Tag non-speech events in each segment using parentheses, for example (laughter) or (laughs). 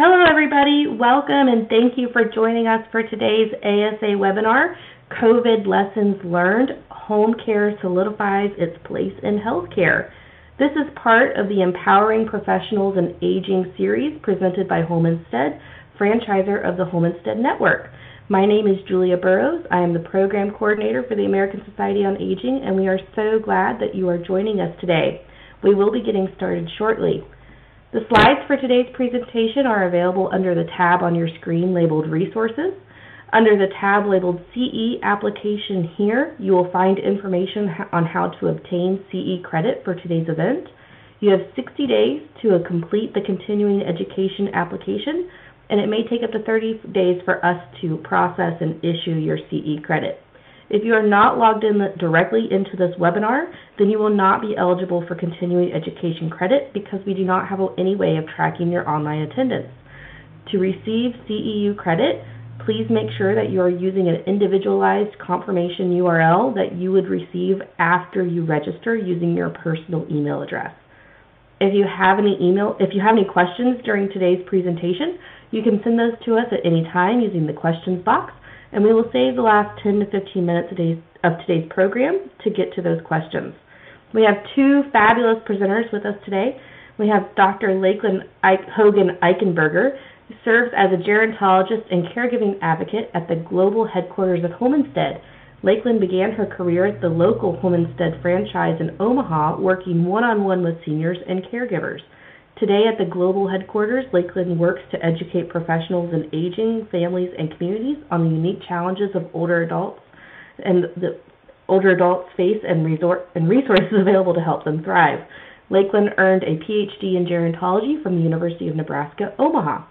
Hello, everybody. Welcome and thank you for joining us for today's ASA webinar, COVID Lessons Learned, Home Care Solidifies Its Place in Healthcare. This is part of the Empowering Professionals in Aging series presented by Home Instead, franchisor of the Home Instead Network. My name is Julia Burrows. I am the program coordinator for the American Society on Aging, and we are so glad that you are joining us today. We will be getting started shortly. The slides for today's presentation are available under the tab on your screen labeled Resources. Under the tab labeled CE Application here, you will find information on how to obtain CE credit for today's event. You have 60 days to uh, complete the continuing education application, and it may take up to 30 days for us to process and issue your CE credit. If you are not logged in directly into this webinar, then you will not be eligible for continuing education credit because we do not have any way of tracking your online attendance. To receive CEU credit, please make sure that you are using an individualized confirmation URL that you would receive after you register using your personal email address. If you have any email, if you have any questions during today's presentation, you can send those to us at any time using the questions box and we will save the last 10 to 15 minutes of today's program to get to those questions. We have two fabulous presenters with us today. We have Dr. Lakelyn Hogan Eichenberger, who serves as a gerontologist and caregiving advocate at the global headquarters of Home Instead. Lakelyn began her career at the local Home Instead franchise in Omaha, working one on one with seniors and caregivers. Today at the global headquarters, Lakelyn works to educate professionals in aging, families, and communities on the unique challenges of older adults and the older adults face and, resort, and resources (laughs) available to help them thrive. Lakelyn earned a PhD in gerontology from the University of Nebraska, Omaha.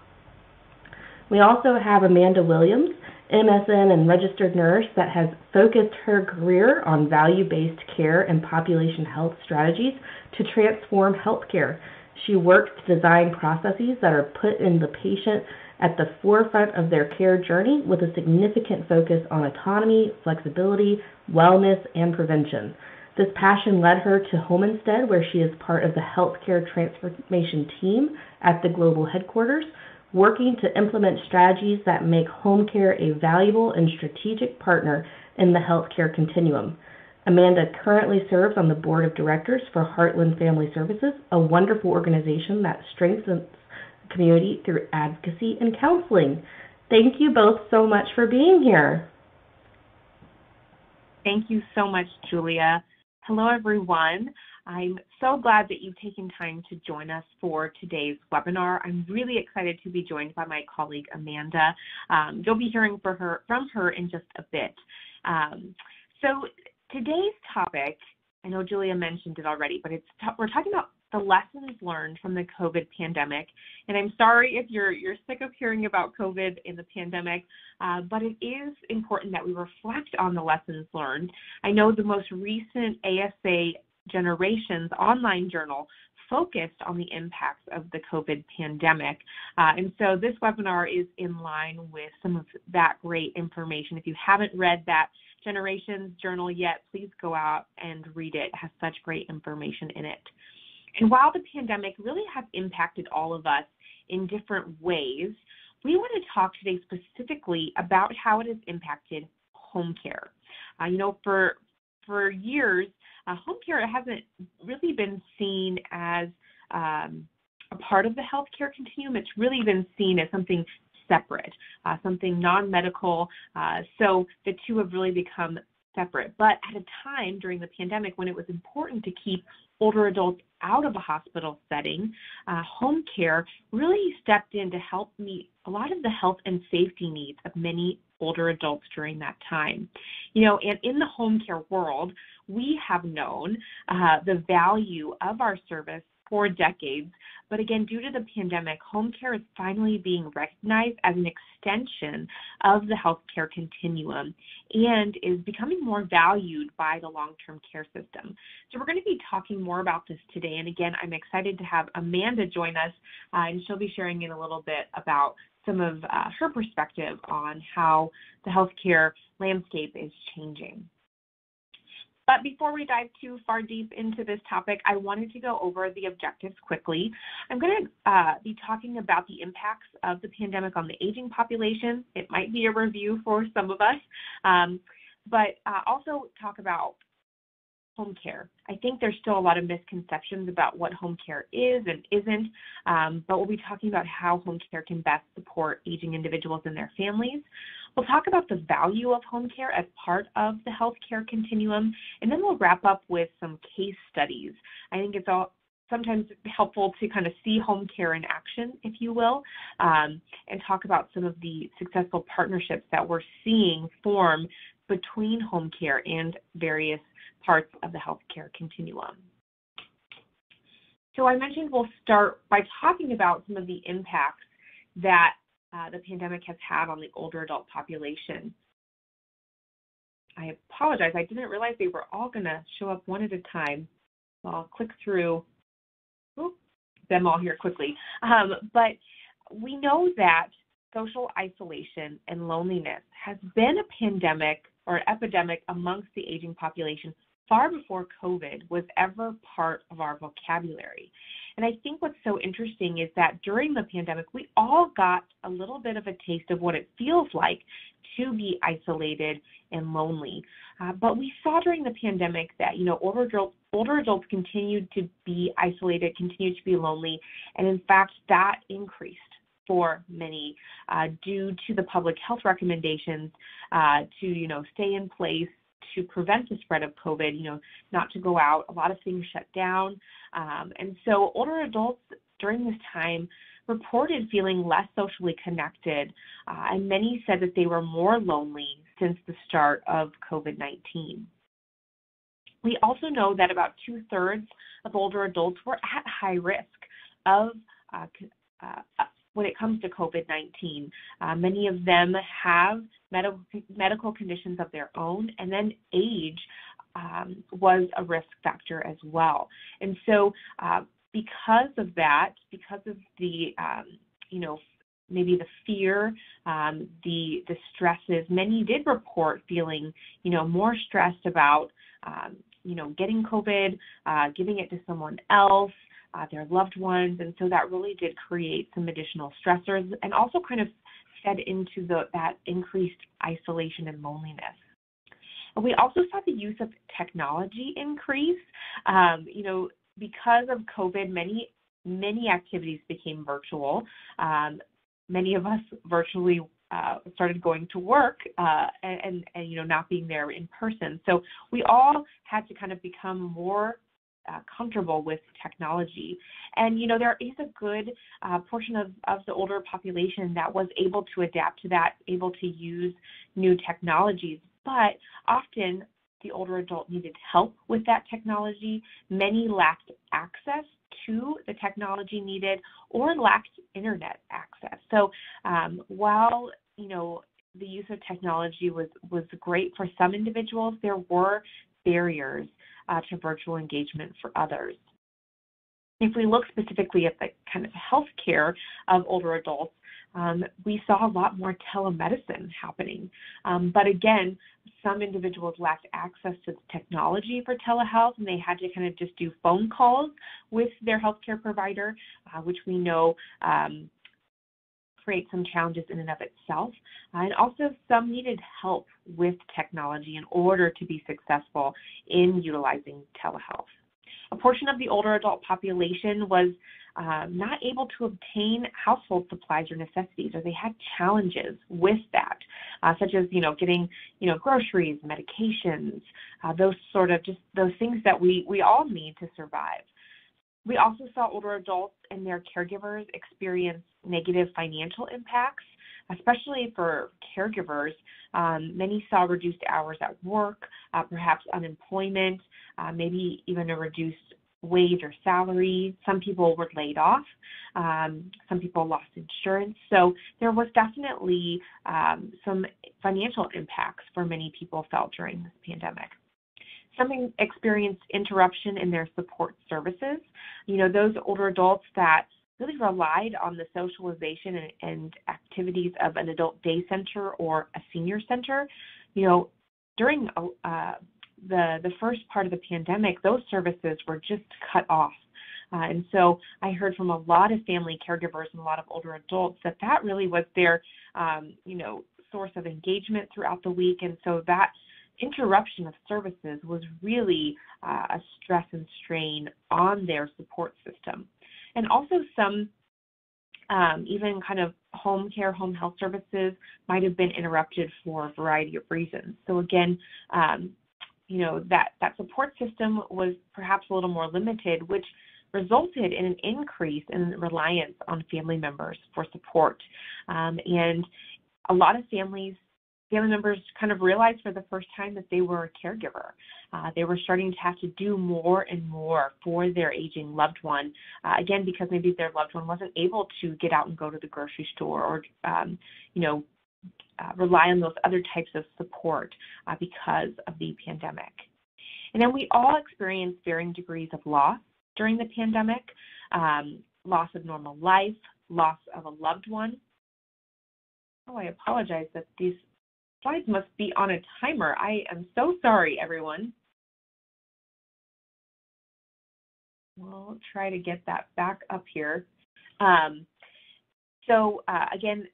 We also have Amanda Williams, MSN and registered nurse that has focused her career on value-based care and population health strategies to transform healthcare. She works to design processes that are put in the patient at the forefront of their care journey with a significant focus on autonomy, flexibility, wellness, and prevention. This passion led her to Home Instead, where she is part of the healthcare transformation team at the global headquarters, working to implement strategies that make home care a valuable and strategic partner in the healthcare continuum. Amanda currently serves on the board of directors for Heartland Family Services, a wonderful organization that strengthens the community through advocacy and counseling. Thank you both so much for being here. Thank you so much, Julia. Hello, everyone. I'm so glad that you've taken time to join us for today's webinar. I'm really excited to be joined by my colleague, Amanda. Um, you'll be hearing her, from her in just a bit. Um, so Today's topic, I know Julia mentioned it already, but it's we're talking about the lessons learned from the COVID pandemic. And I'm sorry if you're you're sick of hearing about COVID in the pandemic, uh, but it is important that we reflect on the lessons learned. I know the most recent ASA Generations online journal focused on the impacts of the COVID pandemic. Uh, and so this webinar is in line with some of that great information. If you haven't read that Generations journal yet, please go out and read it. It has such great information in it. And while the pandemic really has impacted all of us in different ways, we want to talk today specifically about how it has impacted home care. Uh, you know, for for years, uh, home care hasn't really been seen as um, a part of the healthcare continuum. It's really been seen as something separate, uh, something non-medical. Uh, so the two have really become separate. But at a time during the pandemic when it was important to keep older adults out of a hospital setting, uh, home care really stepped in to help meet a lot of the health and safety needs of many older adults during that time. You know, and in the home care world, we have known uh, the value of our service for decades. But again, due to the pandemic, home care is finally being recognized as an extension of the healthcare continuum and is becoming more valued by the long term care system. So, we're going to be talking more about this today. And again, I'm excited to have Amanda join us, uh, and she'll be sharing in a little bit about some of uh, her perspective on how the healthcare landscape is changing. But before we dive too far deep into this topic, I wanted to go over the objectives quickly. I'm going to uh, be talking about the impacts of the pandemic on the aging population. It might be a review for some of us, um, but uh, also talk about home care. I think there's still a lot of misconceptions about what home care is and isn't, um, but we'll be talking about how home care can best support aging individuals and their families. We'll talk about the value of home care as part of the healthcare continuum, and then we'll wrap up with some case studies. I think it's all sometimes helpful to kind of see home care in action, if you will, um, and talk about some of the successful partnerships that we're seeing form between home care and various parts of the healthcare continuum. So I mentioned we'll start by talking about some of the impacts that uh, the pandemic has had on the older adult population. I apologize, I didn't realize they were all going to show up one at a time. So I'll click through them all here quickly. Um, but we know that social isolation and loneliness has been a pandemic or an epidemic amongst the aging population far before COVID was ever part of our vocabulary. And I think what's so interesting is that during the pandemic, we all got a little bit of a taste of what it feels like to be isolated and lonely. Uh, but we saw during the pandemic that, you know, older older adults continued to be isolated, continued to be lonely, and in fact, that increased for many uh, due to the public health recommendations uh, to, you know, stay in place, to prevent the spread of COVID, you know, not to go out. A lot of things shut down. Um, and so older adults during this time reported feeling less socially connected, uh, and many said that they were more lonely since the start of COVID 19. We also know that about two thirds of older adults were at high risk of uh, uh, when it comes to COVID 19. Uh, many of them have medical, medical conditions of their own, and then age um, was a risk factor as well. And so, uh, because of that, because of the um, you know maybe the fear, um, the the stresses, many did report feeling you know more stressed about um, you know getting COVID, uh, giving it to someone else uh, their loved ones. And so that really did create some additional stressors and also kind of fed into the, that increased isolation and loneliness. And we also saw the use of technology increase. Um, you know, because of COVID, many many activities became virtual. Um, many of us virtually uh, started going to work uh, and, and, and, you know not being there in person. So we all had to kind of become more uh, comfortable with technology. And you know, there is a good uh, portion of, of the older population that was able to adapt to that, able to use new technologies. But often the older adult needed help with that technology. Many lacked access to the technology needed or lacked internet access. So um, while you know the use of technology was was great for some individuals, there were barriers uh, to virtual engagement for others. If we look specifically at the kind of healthcare of older adults, um, we saw a lot more telemedicine happening. Um, but again, some individuals lacked access to the technology for telehealth and they had to kind of just do phone calls with their healthcare provider, uh, which we know um, create some challenges in and of itself. Uh, and also, some needed help with technology in order to be successful in utilizing telehealth. A portion of the older adult population was uh, not able to obtain household supplies or necessities, or they had challenges with that, uh, such as you know getting you know groceries, medications, uh, those sort of just those things that we we all need to survive. We also saw older adults and their caregivers experience negative financial impacts, especially for caregivers. Um, many saw reduced hours at work, uh, perhaps unemployment, uh, maybe even a reduced wage or salary. Some people were laid off. Um, some people lost insurance. So there was definitely um, some financial impacts for many people felt during this pandemic some experienced interruption in their support services. You know, those older adults that really relied on the socialization and, and activities of an adult day center or a senior center. You know, during uh, the the first part of the pandemic, those services were just cut off. Uh, and so I heard from a lot of family caregivers and a lot of older adults that that really was their, um, you know, source of engagement throughout the week. And so that interruption of services was really uh, a stress and strain on their support system. And also some um, even kind of home care, home health services might have been interrupted for a variety of reasons. So again, um, you know that that support system was perhaps a little more limited, which resulted in an increase in reliance on family members for support. Um, and a lot of families family members kind of realized for the first time that they were a caregiver. Uh, they were starting to have to do more and more for their aging loved one, uh, again, because maybe their loved one wasn't able to get out and go to the grocery store or, um, you know, uh, rely on those other types of support uh, because of the pandemic. And then we all experienced varying degrees of loss during the pandemic um, loss of normal life, loss of a loved one. Oh, I apologize that these slides must be on a timer. I am so sorry, everyone. We'll try to get that back up here. Um, so uh, again,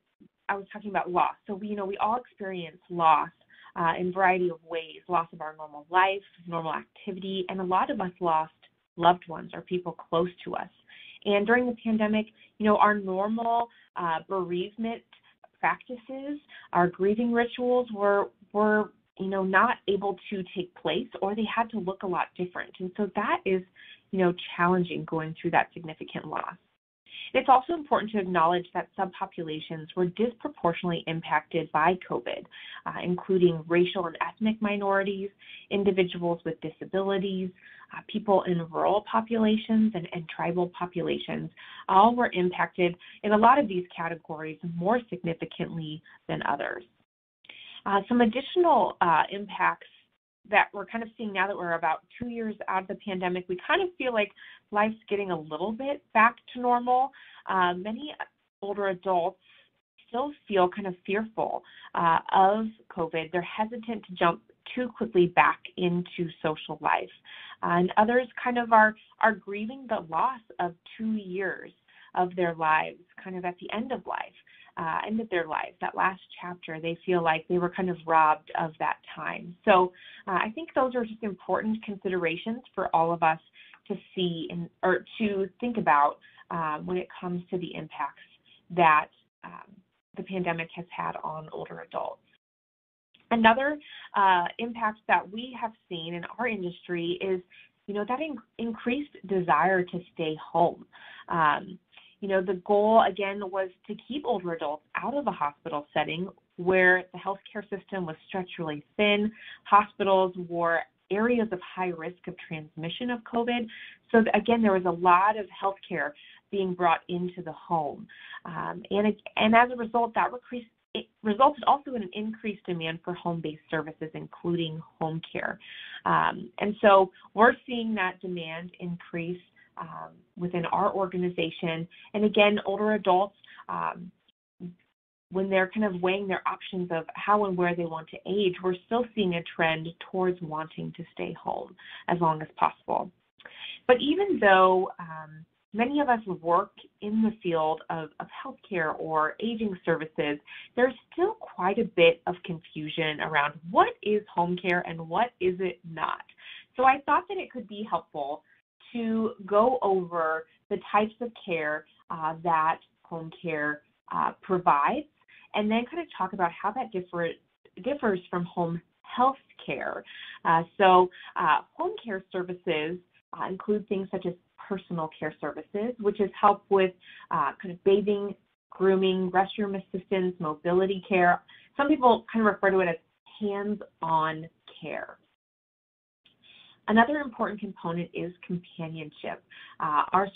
I was talking about loss. So we, you know, we all experience loss uh, in a variety of ways: loss of our normal life, normal activity, and a lot of us lost loved ones or people close to us. And during the pandemic, you know, our normal uh, bereavement practices, our grieving rituals were were you know not able to take place or they had to look a lot different. And so that is you know challenging going through that significant loss. It's also important to acknowledge that subpopulations were disproportionately impacted by COVID, uh, including racial and ethnic minorities, individuals with disabilities, uh, people in rural populations and, and, tribal populations all were impacted in a lot of these categories more significantly than others. Uh, some additional uh, impacts that we're kind of seeing now that we're about two years out of the pandemic, we kind of feel like life's getting a little bit back to normal. Uh, many older adults still feel kind of fearful uh, of COVID. They're hesitant to jump too quickly back into social life. Uh, and others kind of are, are grieving the loss of two years of their lives, kind of at the end of life, uh, end of their lives, that last chapter, they feel like they were kind of robbed of that time. So uh, I think those are just important considerations for all of us to see and or to think about um, when it comes to the impacts that um, the pandemic has had on older adults. Another uh, impact that we have seen in our industry is, you know, that in- increased desire to stay home. Um, you know, the goal again was to keep older adults out of a hospital setting where the healthcare system was stretched really thin. Hospitals were areas of high risk of transmission of COVID. So again, there was a lot of healthcare being brought into the home, um, and and as a result, that increased it resulted also in an increased demand for home-based services, including home care. Um, and so we're seeing that demand increase um, within our organization. And again, older adults, um, when they're kind of weighing their options of how and where they want to age, we're still seeing a trend towards wanting to stay home as long as possible. But even though um, many of us work in the field of, of healthcare or aging services, there's still quite a bit of confusion around what is home care and what is it not. So I thought that it could be helpful to go over the types of care uh, that home care uh, provides and then kind of talk about how that differ, differs from home health care. Uh, so uh, home care services uh, include things such as personal care services, which is help with uh, kind of bathing, grooming, restroom assistance, mobility care. Some people kind of refer to it as hands-on care. Another important component is companionship. Uh, our,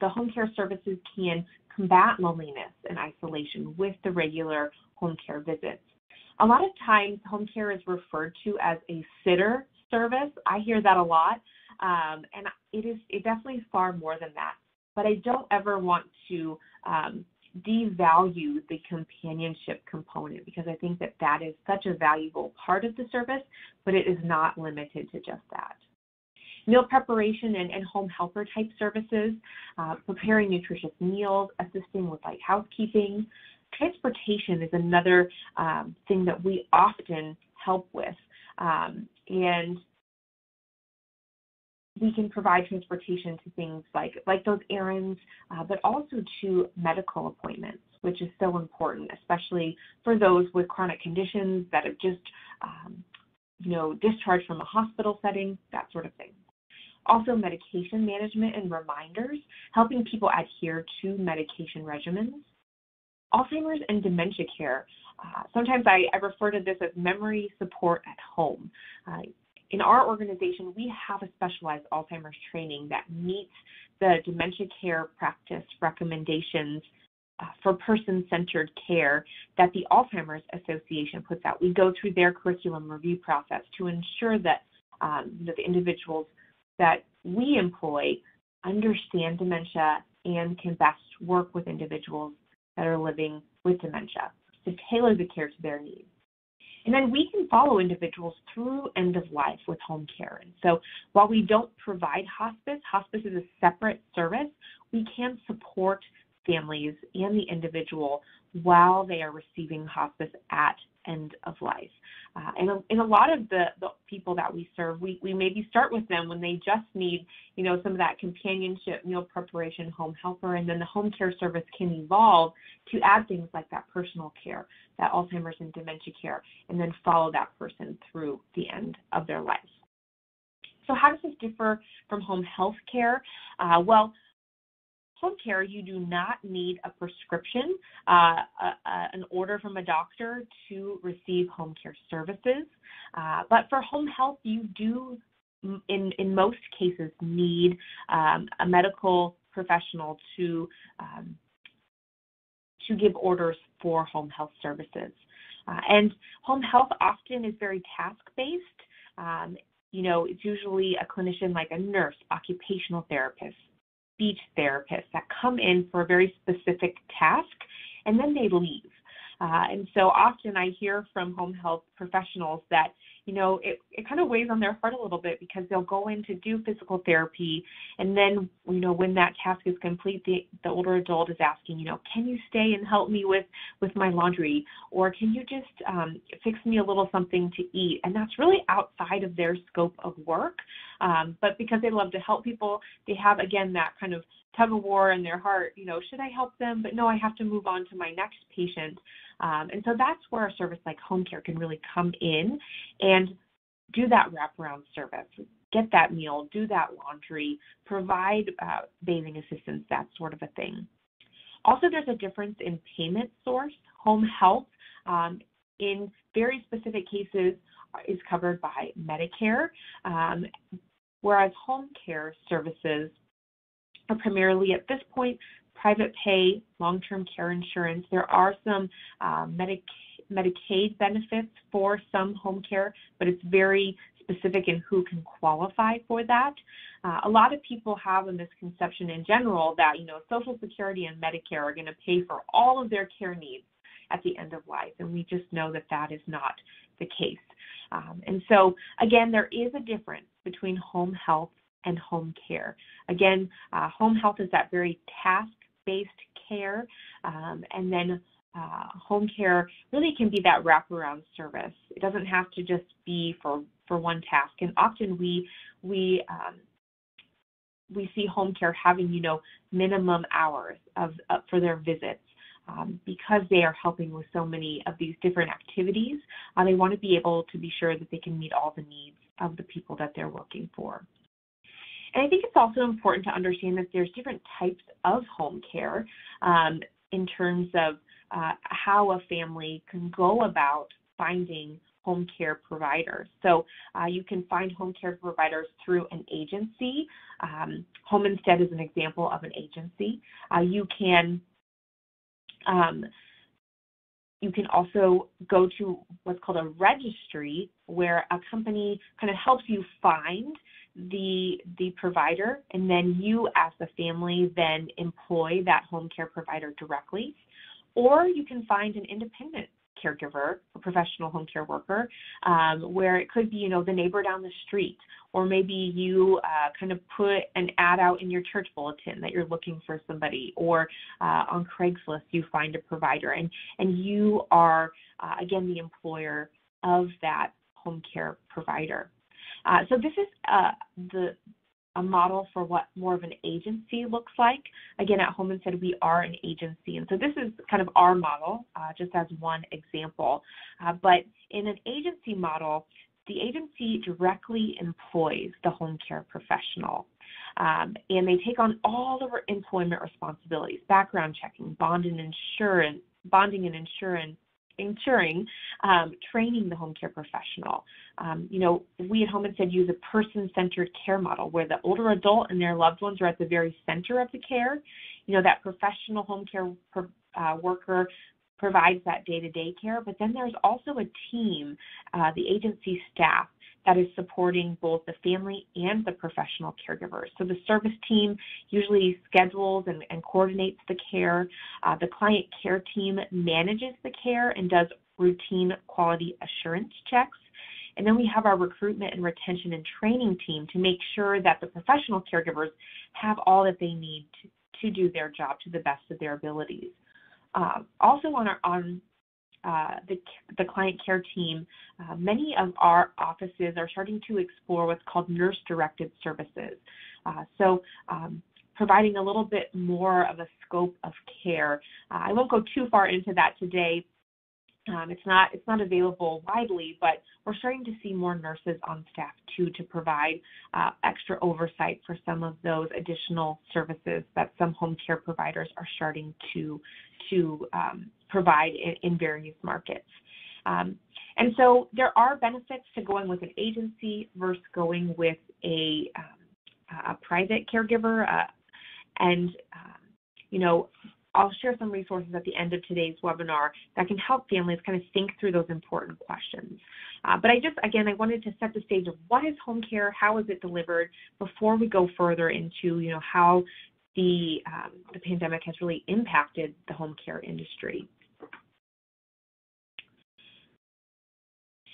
the home care services can combat loneliness and isolation with the regular home care visits. A lot of times, home care is referred to as a sitter service. I hear that a lot, um, and it is it definitely far more than that. But I don't ever want to um, devalue the companionship component because I think that that is such a valuable part of the service, but it is not limited to just that. Meal preparation and, and home helper type services, uh, preparing nutritious meals, assisting with light housekeeping. Transportation is another um, thing that we often help with. Um, and we can provide transportation to things like like those errands, uh, but also to medical appointments, which is so important, especially for those with chronic conditions that have just um, you know discharged from a hospital setting, that sort of thing. Also, medication management and reminders, helping people adhere to medication regimens. Alzheimer's and dementia care. Uh, sometimes I, I, refer to this as memory support at home. Uh, in our organization, we have a specialized Alzheimer's training that meets the dementia care practice recommendations uh, for person-centered care that the Alzheimer's Association puts out. We go through their curriculum review process to ensure that um, the individuals that we employ understand dementia and can best work with individuals that are living with dementia to tailor the care to their needs. And then we can follow individuals through end of life with home care. And so while we don't provide hospice, hospice is a separate service, we can support families and the individual while they are receiving hospice at end of life. Uh, and, in a lot of the, the people that we serve, we, we maybe start with them when they just need, you know, some of that companionship, meal preparation, home helper, and then the home care service can evolve to add things like that personal care, that Alzheimer's and dementia care, and then follow that person through the end of their life. So how does this differ from home health care? Uh, well, home care, you do not need a prescription, uh, an order from a doctor to receive home care services. Uh, but for home health, you do, in, in most cases, need um, a medical professional to um, to give orders for home health services. Uh, and home health often is very task-based. Um, you know, it's usually a clinician like a nurse, occupational therapist, speech therapists that come in for a very specific task and then they leave. Uh, and so often I hear from home health professionals that you know, it, it kind of weighs on their heart a little bit because they'll go in to do physical therapy. And then, you know, when that task is complete, the, the older adult is asking, you know, can you stay and help me with, with my laundry? Or can you just um, fix me a little something to eat? And that's really outside of their scope of work. Um, but because they love to help people, they have, again, that kind of tug of war in their heart, you know, should I help them? But no, I have to move on to my next patient. Um, and so that's where a service like home care can really come in and do that wraparound service, get that meal, do that laundry, provide uh, bathing assistance, that sort of a thing. Also, there's a difference in payment source. Home health, um, in very specific cases, is covered by Medicare, um, whereas home care services are primarily at this point private pay, long-term care insurance. There are some uh, Medic- Medicaid benefits for some home care, but it's very specific in who can qualify for that. Uh, a lot of people have a misconception in general that you know Social Security and Medicare are going to pay for all of their care needs at the end of life, and we just know that that is not the case. Um, and so again, there is a difference between home health and home care. Again, uh, home health is that very task based care. Um, and then uh, home care really can be that wraparound service. It doesn't have to just be for, for one task. And often we, we, um, we see home care having, you know, minimum hours of, uh, for their visits. Um, because they are helping with so many of these different activities, uh, they want to be able to be sure that they can meet all the needs of the people that they're working for. And I think it's also important to understand that there's different types of home care um, in terms of uh, how a family can go about finding home care providers. So uh, you can find home care providers through an agency. Um, Home Instead is an example of an agency. Uh, you can um, you can also go to what's called a registry where a company kind of helps you find the the provider, and then you as the family then employ that home care provider directly, or you can find an independent caregiver, a professional home care worker, um, where it could be, you know, the neighbor down the street, or maybe you uh, kind of put an ad out in your church bulletin that you're looking for somebody, or uh, on Craigslist you find a provider, and and you are uh, again the employer of that home care provider. Uh, so this is uh, the a model for what more of an agency looks like. Again, at Home Instead, we are an agency, and so this is kind of our model, uh, just as one example. Uh, but in an agency model, the agency directly employs the home care professional. Um, and they take on all of our employment responsibilities, background checking, bond and insurance, bonding and insurance, ensuring um, training the home care professional. Um, you know, we at Home Instead use a person-centered care model where the older adult and their loved ones are at the very center of the care. You know, that professional home care per, uh, worker provides that day-to-day care, but then there's also a team, uh, the agency staff, that is supporting both the family and the professional caregivers. So the service team usually schedules and, and coordinates the care. Uh, the client care team manages the care and does routine quality assurance checks. And then we have our recruitment and retention and training team to make sure that the professional caregivers have all that they need to, to do their job to the best of their abilities. Uh, also on our on uh, the, the client care team, uh, many of our offices are starting to explore what's called nurse-directed services. Uh, so um, providing a little bit more of a scope of care. Uh, I won't go too far into that today. Um, it's not it's not available widely, but we're starting to see more nurses on staff too to provide uh, extra oversight for some of those additional services that some home care providers are starting to to um, provide in, in, various markets. Um, and so there are benefits to going with an agency versus going with a, um, a private caregiver. Uh, and, um, you know, I'll share some resources at the end of today's webinar that can help families kind of think through those important questions. Uh, but I just, again, I wanted to set the stage of what is home care, how is it delivered, before we go further into, you know, how the, um, the pandemic has really impacted the home care industry.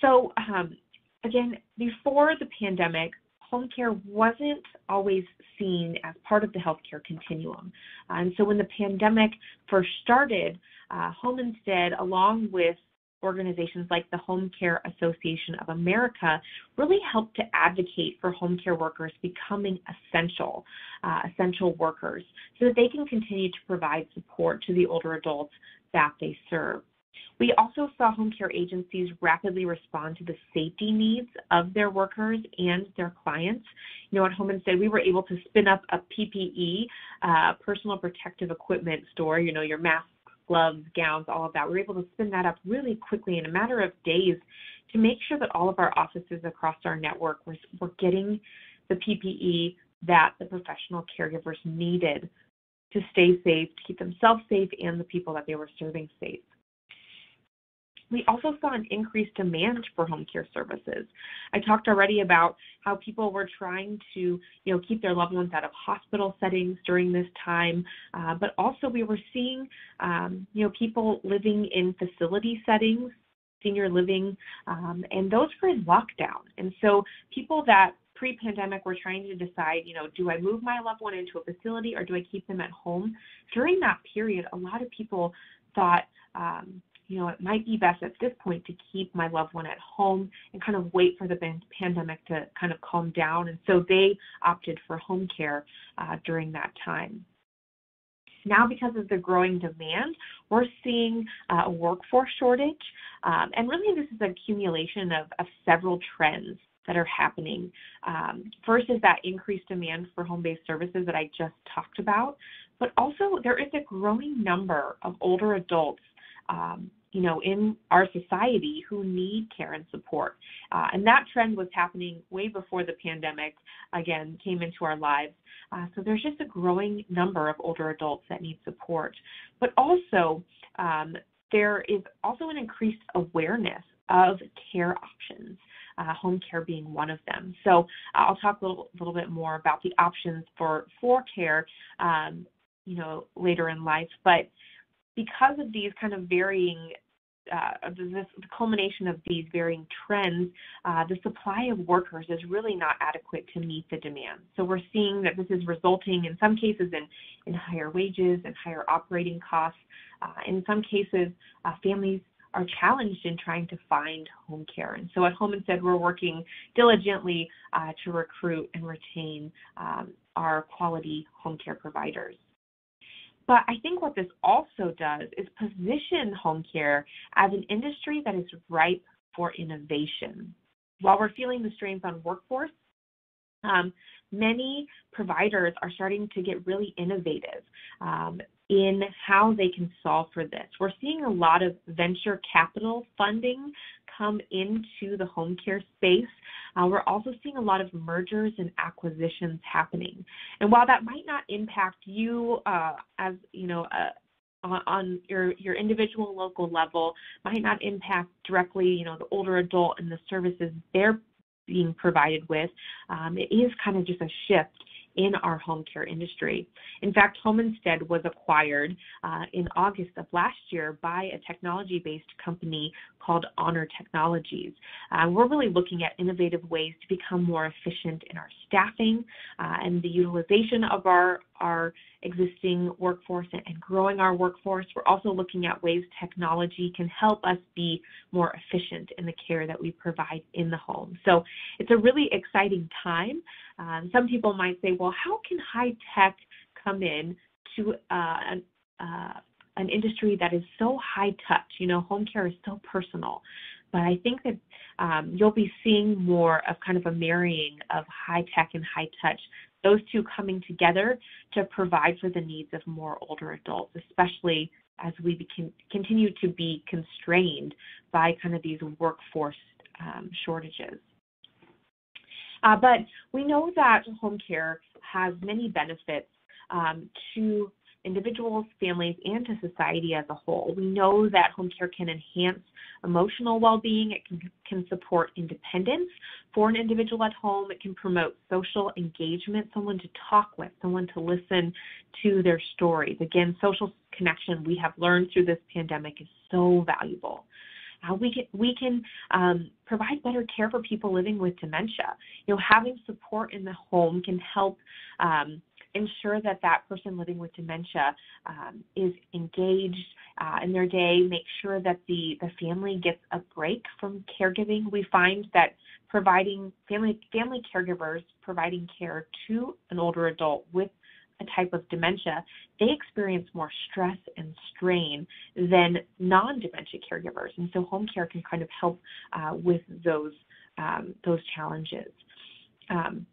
So um, again, before the pandemic, home care wasn't always seen as part of the healthcare continuum. and so when the pandemic first started, uh, Home Instead, along with organizations like the Home Care Association of America really helped to advocate for home care workers becoming essential, uh, essential workers, so that they can continue to provide support to the older adults that they serve. We also saw home care agencies rapidly respond to the safety needs of their workers and their clients. You know, at Home Instead, we were able to spin up a PPE, uh, personal protective equipment store, you know, your masks, gloves, gowns, all of that. We were able to spin that up really quickly in a matter of days to make sure that all of our offices across our network were, were getting the PPE that the professional caregivers needed to stay safe, to keep themselves safe, and the people that they were serving safe. We also saw an increased demand for home care services. I talked already about how people were trying to, you know, keep their loved ones out of hospital settings during this time, uh, but also we were seeing, um, you know, people living in facility settings, senior living, um, and those were in lockdown. And so people that pre-pandemic were trying to decide, you know, do I move my loved one into a facility or do I keep them at home? During that period, a lot of people thought, um, you know, it might be best at this point to keep my loved one at home and kind of wait for the pandemic to kind of calm down. And so they opted for home care uh, during that time. Now, because of the growing demand, we're seeing uh, a workforce shortage. Um, and really, this is an accumulation of, of several trends that are happening. Um, first is that increased demand for home based services that I just talked about, but also there is a growing number of older adults um, you know, in our society who need care and support. Uh, and that trend was happening way before the pandemic, again, came into our lives. Uh, so there's just a growing number of older adults that need support. But also, um, there is also an increased awareness of care options. uh, home care being one of them. So uh, I'll talk a little, little bit more about the options for for care, um, you know, later in life. But because of these kind of varying uh, this, the culmination of these varying trends, uh, the supply of workers is really not adequate to meet the demand. So we're seeing that this is resulting in some cases in, in higher wages and higher operating costs. Uh, in some cases, uh, families are challenged in trying to find home care. And so at Home Instead, we're working diligently uh, to recruit and retain um, our quality home care providers. But I think what this also does is position home care as an industry that is ripe for innovation. While we're feeling the strains on workforce, um, many providers are starting to get really innovative um, in how they can solve for this. We're seeing a lot of venture capital funding come into the home care space. Uh, we're also seeing a lot of mergers and acquisitions happening. And while that might not impact you uh, as you know uh, on, on your your individual local level, might not impact directly you know the older adult and the services they're being provided with. Um, it is kind of just a shift in our home care industry. In fact, Home Instead was acquired uh, in August of last year by a technology based company called Honor Technologies. Uh, we're really looking at innovative ways to become more efficient in our staffing uh, and the utilization of our, our existing workforce and growing our workforce. We're also looking at ways technology can help us be more efficient in the care that we provide in the home. So it's a really exciting time. Um, some people might say, well, how can high tech come in to uh, an, uh, an industry that is so high touch? You know, home care is so personal. But I think that um, you'll be seeing more of kind of a marrying of high tech and high touch, those two coming together to provide for the needs of more older adults, especially as we continue to be constrained by kind of these workforce um, shortages. Uh, but we know that home care has many benefits um, to individuals, families, and to society as a whole. We know that home care can enhance emotional well being, it can, can support independence for an individual at home, it can promote social engagement, someone to talk with, someone to listen to their stories. Again, social connection we have learned through this pandemic is so valuable. Uh, we can we can um, provide better care for people living with dementia. You know, having support in the home can help um, ensure that that person living with dementia um, is engaged uh, in their day. Make sure that the the family gets a break from caregiving. We find that providing family family caregivers providing care to an older adult with a type of dementia, they experience more stress and strain than non-dementia caregivers, and so home care can kind of help uh, with those um, those challenges. Um,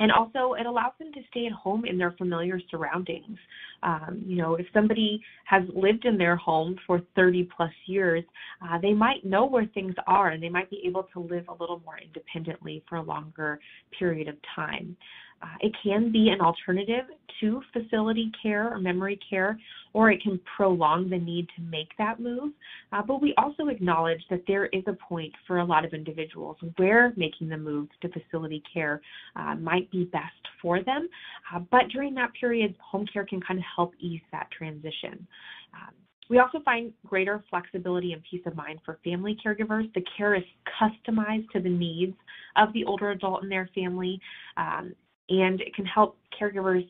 and also, it allows them to stay at home in their familiar surroundings. Um, you know, if somebody has lived in their home for 30 plus years, uh, they might know where things are and they might be able to live a little more independently for a longer period of time. Uh, it can be an alternative to facility care or memory care, or it can prolong the need to make that move. Uh, but we also acknowledge that there is a point for a lot of individuals where making the move to facility care uh, might be best for them. Uh, but during that period, home care can kind of help ease that transition. Um, we also find greater flexibility and peace of mind for family caregivers. The care is customized to the needs of the older adult and their family. Um, and it can help caregivers,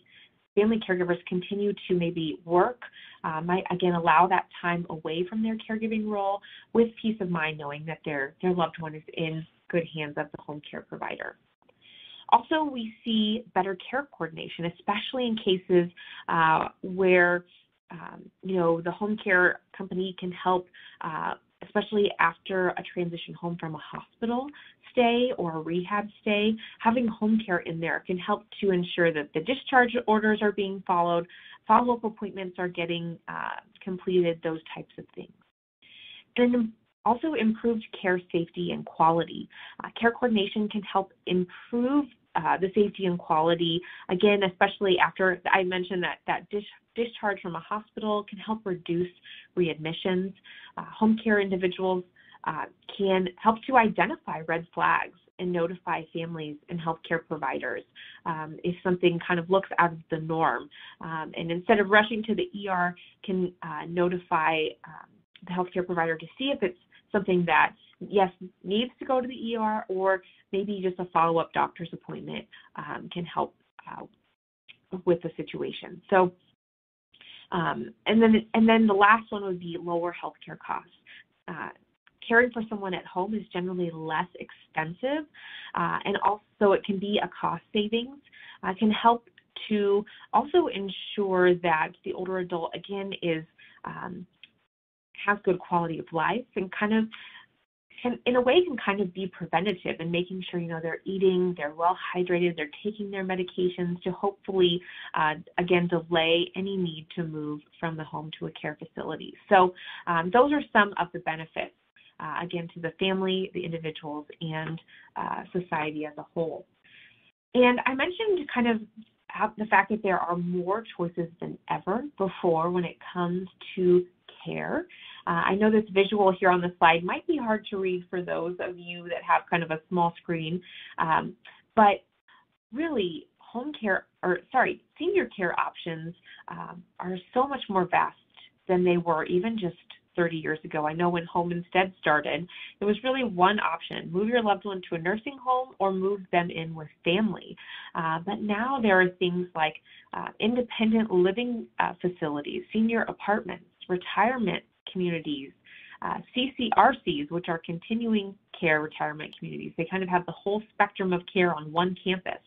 family caregivers, continue to maybe work, uh, might again allow that time away from their caregiving role with peace of mind, knowing that their their loved one is in good hands of the home care provider. Also, we see better care coordination, especially in cases uh, where um, you know the home care company can help uh, especially after a transition home from a hospital stay or a rehab stay, having home care in there can help to ensure that the discharge orders are being followed, follow up appointments are getting uh, completed, those types of things. Then also improved care safety and quality. Uh, care coordination can help improve uh, the safety and quality. Again, especially after I mentioned that that dis- discharge from a hospital can help reduce readmissions. Uh, home care individuals uh, can help to identify red flags and notify families and healthcare providers um, if something kind of looks out of the norm. Um, and instead of rushing to the ER, can uh, notify um, the healthcare provider to see if it's something that, yes, needs to go to the ER or maybe just a follow up doctor's appointment um, can help uh, with the situation. So, um, and then and then the last one would be lower healthcare costs. Uh, caring for someone at home is generally less expensive, uh, and also it can be a cost savings. Uh, can help to also ensure that the older adult again is um, has good quality of life and kind of can in a way can kind of be preventative and making sure you know they're eating they're well hydrated they're taking their medications to hopefully uh, again delay any need to move from the home to a care facility. So um, those are some of the benefits uh, again to the family the individuals and uh, society as a whole. And i mentioned kind of the fact that there are more choices than ever before when it comes to care uh, I know this visual here on the slide might be hard to read for those of you that have kind of a small screen, um, but really home care, or sorry, senior care options um, are so much more vast than they were even just 30 years ago. I know when Home Instead started, it was really one option move your loved one to a nursing home or move them in with family. Uh, but now there are things like uh, independent living uh, facilities, senior apartments, retirement communities, uh, CCRCs, which are continuing care retirement communities. They kind of have the whole spectrum of care on one campus.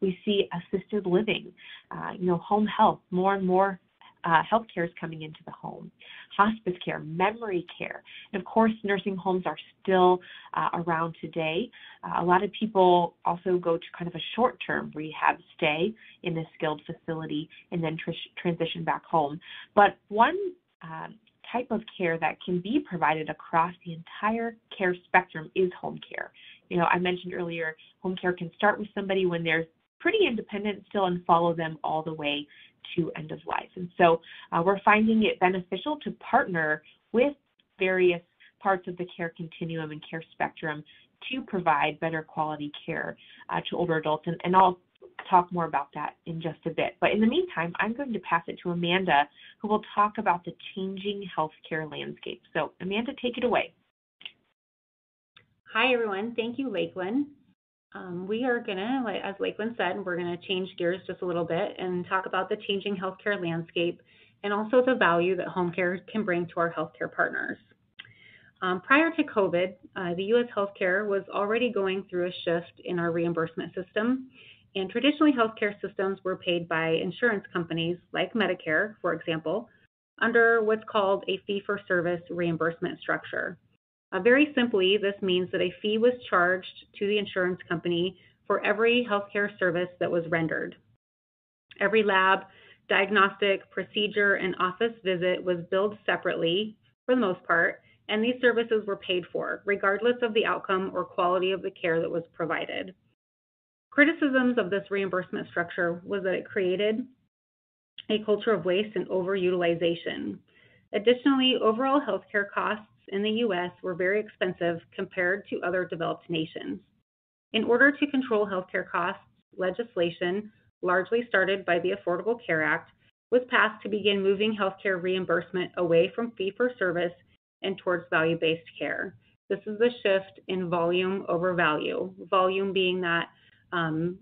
We see assisted living, uh, you know, home health, more and more uh, healthcare is coming into the home, hospice care, memory care, and of course, nursing homes are still uh, around today. Uh, a lot of people also go to kind of a short-term rehab stay in a skilled facility and then tr- transition back home. But one um, type of care that can be provided across the entire care spectrum is home care. You know, I mentioned earlier, home care can start with somebody when they're pretty independent still and follow them all the way to end of life. And so uh, we're finding it beneficial to partner with various parts of the care continuum and care spectrum to provide better quality care uh, to older adults. And, and I'll talk more about that in just a bit. But in the meantime, I'm going to pass it to Amanda, who will talk about the changing healthcare landscape. So, Amanda, take it away. Hi, everyone. Thank you, Lakelyn. Um, we are going to, as Lakelyn said, we're going to change gears just a little bit and talk about the changing healthcare landscape and also the value that home care can bring to our healthcare partners. Um, prior to COVID, uh, the U.S. healthcare was already going through a shift in our reimbursement system, and traditionally, healthcare systems were paid by insurance companies like Medicare, for example, under what's called a fee for service reimbursement structure. Uh, very simply, this means that a fee was charged to the insurance company for every healthcare service that was rendered. Every lab, diagnostic, procedure, and office visit was billed separately for the most part, and these services were paid for, regardless of the outcome or quality of the care that was provided. Criticisms of this reimbursement structure was that it created a culture of waste and overutilization. Additionally, overall healthcare costs in the U.S. were very expensive compared to other developed nations. In order to control healthcare costs, legislation, largely started by the Affordable Care Act, was passed to begin moving healthcare reimbursement away from fee for service and towards value based care. This is a shift in volume over value, volume being that um,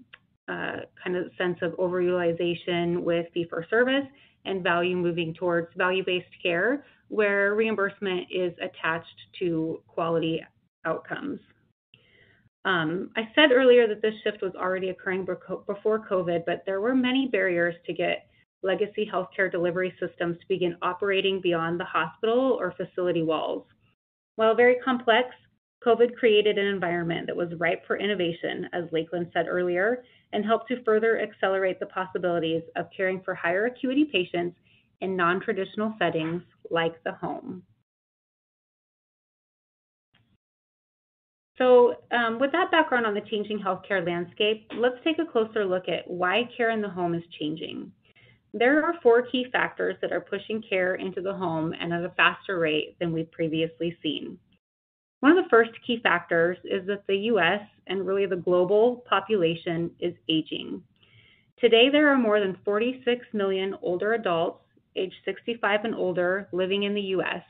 uh, kind of sense of overutilization with fee for service and value moving towards value based care, where reimbursement is attached to quality outcomes. Um, I said earlier that this shift was already occurring before COVID, but there were many barriers to get legacy healthcare delivery systems to begin operating beyond the hospital or facility walls. While very complex, COVID created an environment that was ripe for innovation, as Lakelyn said earlier, and helped to further accelerate the possibilities of caring for higher acuity patients in non traditional settings like the home. So, um, with that background on the changing healthcare landscape, let's take a closer look at why care in the home is changing. There are four key factors that are pushing care into the home and at a faster rate than we've previously seen. One of the first key factors is that the US and really the global population is aging. Today, there are more than 46 million older adults aged 65 and older living in the US.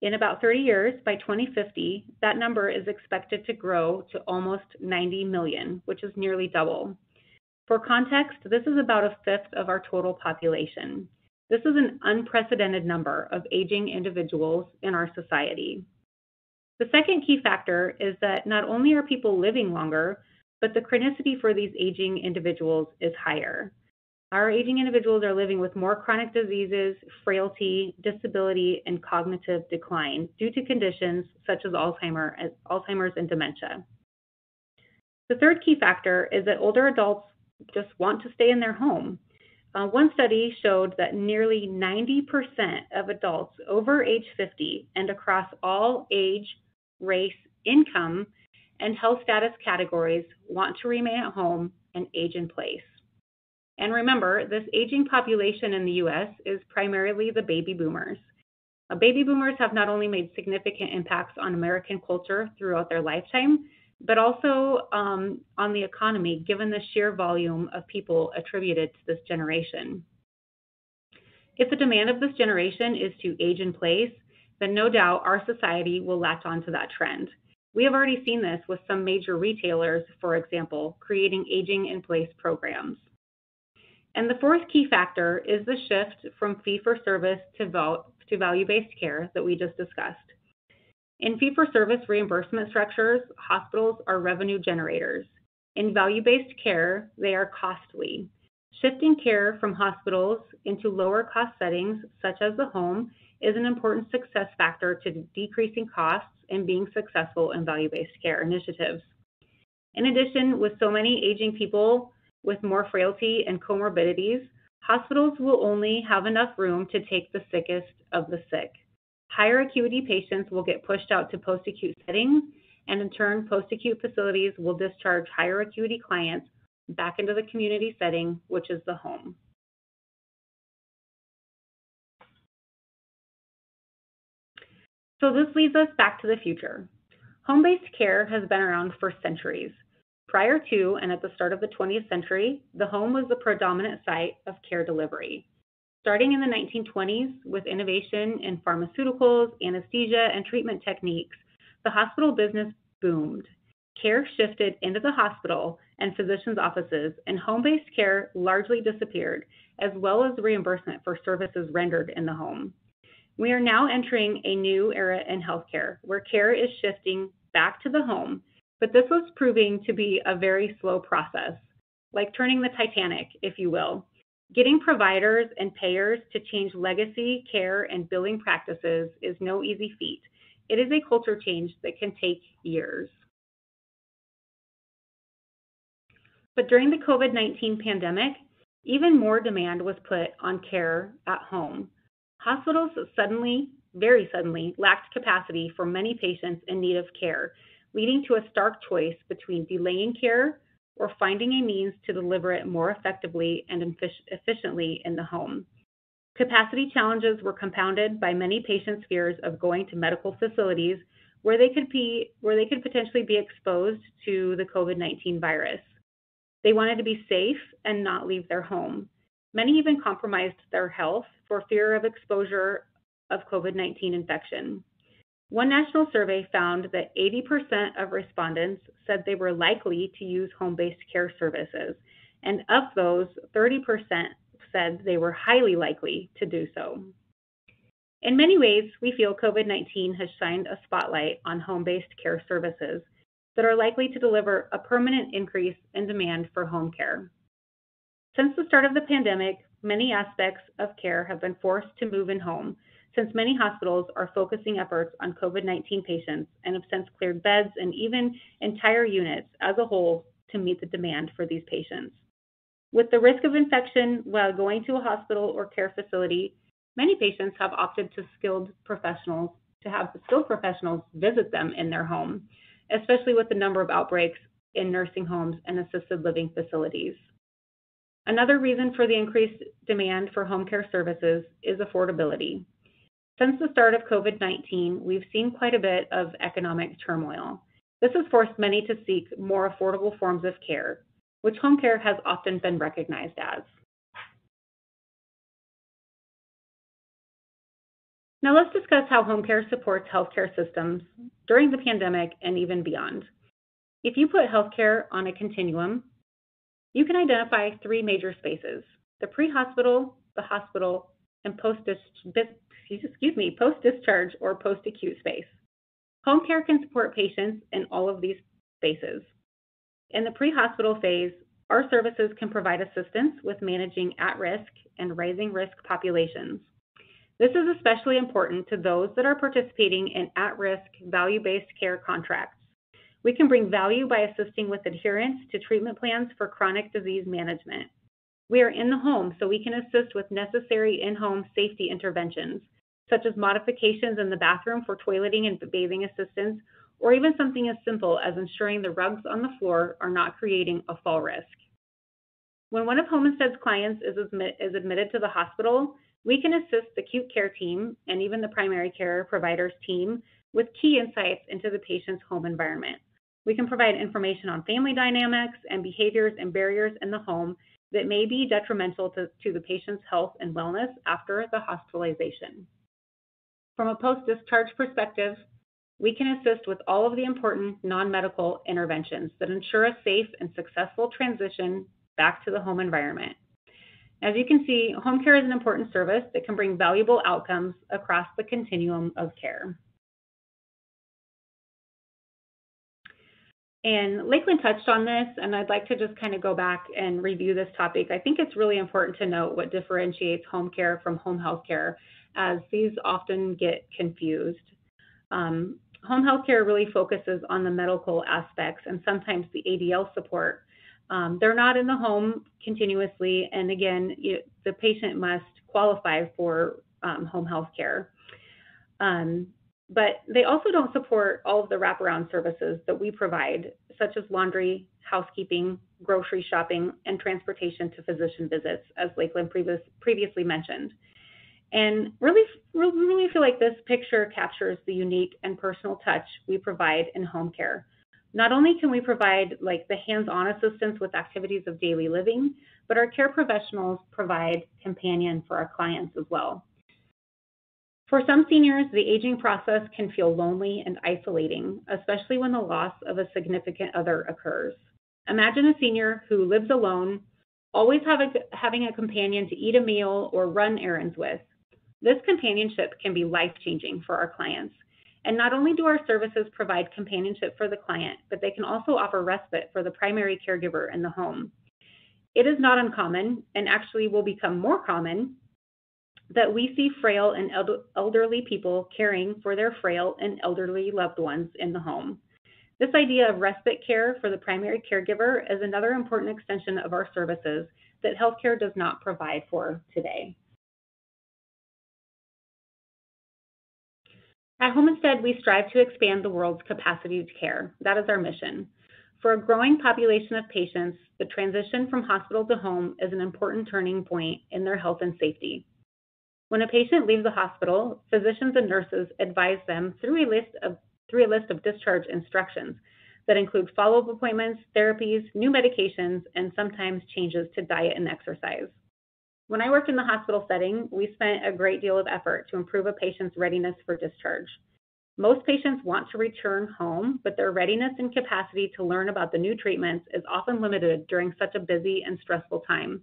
In about 30 years, by 2050, that number is expected to grow to almost 90 million, which is nearly double. For context, this is about a fifth of our total population. This is an unprecedented number of aging individuals in our society. The second key factor is that not only are people living longer, but the chronicity for these aging individuals is higher. Our aging individuals are living with more chronic diseases, frailty, disability, and cognitive decline due to conditions such as Alzheimer's and dementia. The third key factor is that older adults just want to stay in their home. Uh, one study showed that nearly 90% of adults over age 50 and across all age, race, income, and health status categories want to remain at home and age in place. And remember, this aging population in the US is primarily the baby boomers. Uh, baby boomers have not only made significant impacts on American culture throughout their lifetime, but also um, on the economy, given the sheer volume of people attributed to this generation. If the demand of this generation is to age in place, then no doubt our society will latch onto that trend. We have already seen this with some major retailers, for example, creating aging in place programs. And the fourth key factor is the shift from fee for service to, to value based care that we just discussed. In fee for service reimbursement structures, hospitals are revenue generators. In value based care, they are costly. Shifting care from hospitals into lower cost settings, such as the home, is an important success factor to decreasing costs and being successful in value based care initiatives. In addition, with so many aging people with more frailty and comorbidities, hospitals will only have enough room to take the sickest of the sick. Higher acuity patients will get pushed out to post acute settings, and in turn, post acute facilities will discharge higher acuity clients back into the community setting, which is the home. So this leads us back to the future. Home based care has been around for centuries. Prior to and at the start of the 20th century, the home was the predominant site of care delivery. Starting in the 1920s, with innovation in pharmaceuticals, anesthesia, and treatment techniques, the hospital business boomed. Care shifted into the hospital and physicians' offices, and home based care largely disappeared, as well as reimbursement for services rendered in the home. We are now entering a new era in healthcare where care is shifting back to the home but this was proving to be a very slow process, like turning the Titanic, if you will. Getting providers and payers to change legacy, care, and billing practices is no easy feat. It is a culture change that can take years. But during the COVID 19 pandemic, even more demand was put on care at home. Hospitals suddenly, very suddenly, lacked capacity for many patients in need of care, leading to a stark choice between delaying care or finding a means to deliver it more effectively and efficiently in the home. Capacity challenges were compounded by many patients' fears of going to medical facilities where they could be where they could potentially be exposed to the COVID-19 virus. They wanted to be safe and not leave their home. Many even compromised their health for fear of exposure of COVID-19 infection. One national survey found that 80% of respondents said they were likely to use home based care services, and of those, 30% said they were highly likely to do so. In many ways, we feel COVID 19 has shined a spotlight on home based care services that are likely to deliver a permanent increase in demand for home care. Since the start of the pandemic, many aspects of care have been forced to move in home since many hospitals are focusing efforts on COVID 19 patients and have since cleared beds and even entire units as a whole to meet the demand for these patients. With the risk of infection while going to a hospital or care facility, many patients have opted to skilled professionals to have skilled professionals visit them in their home, especially with the number of outbreaks in nursing homes and assisted living facilities. Another reason for the increased demand for home care services is affordability. Since the start of COVID 19, we've seen quite a bit of economic turmoil. This has forced many to seek more affordable forms of care, which home care has often been recognized as. Now let's discuss how home care supports healthcare systems during the pandemic and even beyond. If you put healthcare on a continuum, you can identify three major spaces, the pre-hospital, the hospital, and post-discharge or post-acute space. Home care can support patients in all of these spaces. In the pre-hospital phase, our services can provide assistance with managing at-risk and rising risk populations. This is especially important to those that are participating in at-risk value-based care contracts. We can bring value by assisting with adherence to treatment plans for chronic disease management. We are in the home, so we can assist with necessary in-home safety interventions, such as modifications in the bathroom for toileting and bathing assistance, or even something as simple as ensuring the rugs on the floor are not creating a fall risk. When one of Home Instead's clients is, admit, is admitted to the hospital, we can assist the acute care team and even the primary care providers team with key insights into the patient's home environment. We can provide information on family dynamics and behaviors and barriers in the home that may be detrimental to, to the patient's health and wellness after the hospitalization. From a post discharge perspective, we can assist with all of the important non medical interventions that ensure a safe and successful transition back to the home environment. As you can see, home care is an important service that can bring valuable outcomes across the continuum of care. And Lakelyn touched on this, and I'd like to just kind of go back and review this topic. I think it's really important to note what differentiates home care from home health care, as these often get confused. Um, home health care really focuses on the medical aspects and sometimes the ADL support um, they're not in the home continuously, and again, you, the patient must qualify for um, home health care. Um, but they also don't support all of the wraparound services that we provide, such as laundry, housekeeping, grocery shopping, and transportation to physician visits, as Lakelyn previous, previously mentioned. And really, really feel like this picture captures the unique and personal touch we provide in home care. Not only can we provide like the hands-on assistance with activities of daily living, but our care professionals provide companion for our clients as well. For some seniors, the aging process can feel lonely and isolating, especially when the loss of a significant other occurs. Imagine a senior who lives alone, always having a companion to eat a meal or run errands with. This companionship can be life-changing for our clients and not only do our services provide companionship for the client, but they can also offer respite for the primary caregiver in the home. It is not uncommon, and actually will become more common, that we see frail and elderly people caring for their frail and elderly loved ones in the home. This idea of respite care for the primary caregiver is another important extension of our services that healthcare does not provide for today. At Home Instead, we strive to expand the world's capacity to care. That is our mission. For a growing population of patients, the transition from hospital to home is an important turning point in their health and safety. When a patient leaves the hospital, physicians and nurses advise them through a list of, through a list of discharge instructions that include follow-up appointments, therapies, new medications, and sometimes changes to diet and exercise. When I worked in the hospital setting, we spent a great deal of effort to improve a patient's readiness for discharge. Most patients want to return home, but their readiness and capacity to learn about the new treatments is often limited during such a busy and stressful time.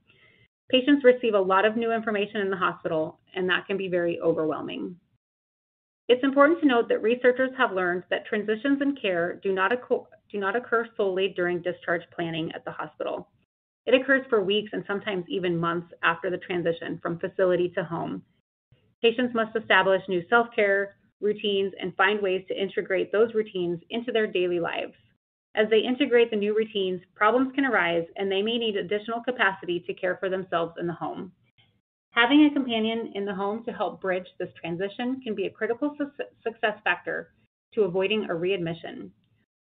Patients receive a lot of new information in the hospital, and that can be very overwhelming. It's important to note that researchers have learned that transitions in care do not, occur solely during discharge planning at the hospital. It occurs for weeks and sometimes even months after the transition from facility to home. Patients must establish new self care routines and find ways to integrate those routines into their daily lives. As they integrate the new routines, problems can arise and they may need additional capacity to care for themselves in the home. Having a companion in the home to help bridge this transition can be a critical su success factor to avoiding a readmission.